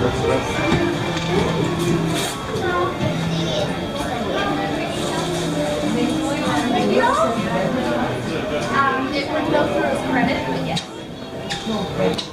Um, it would go through credit, but yes.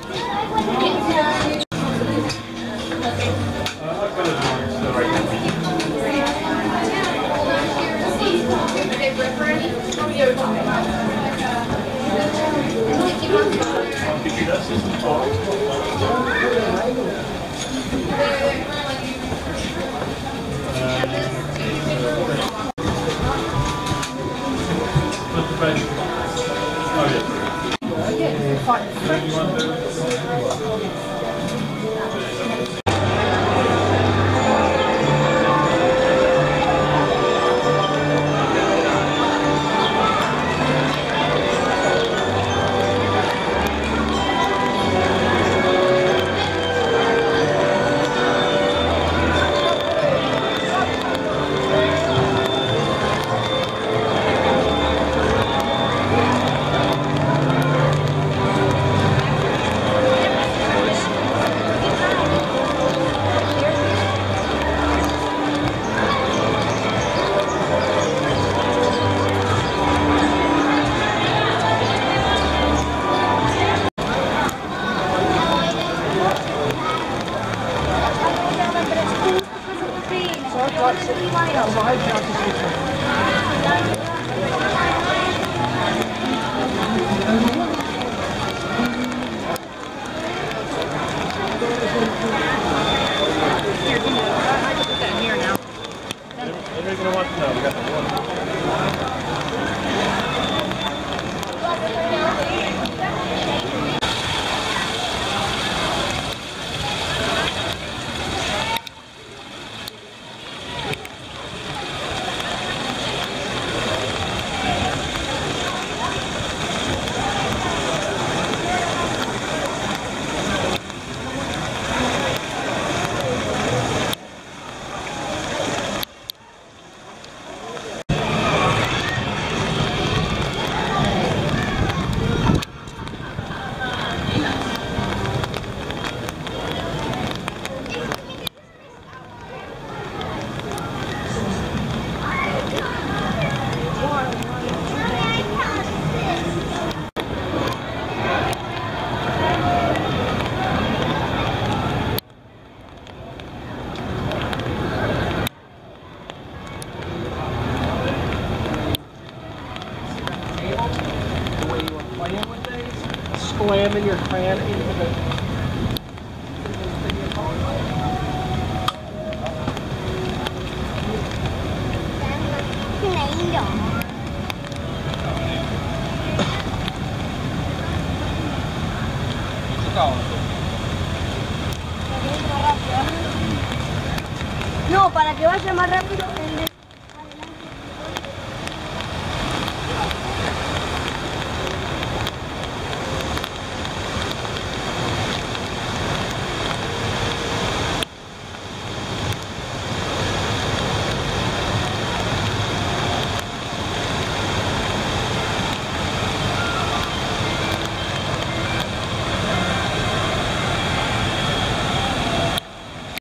Slamming your crayon into the. No, para que vaya más rápido.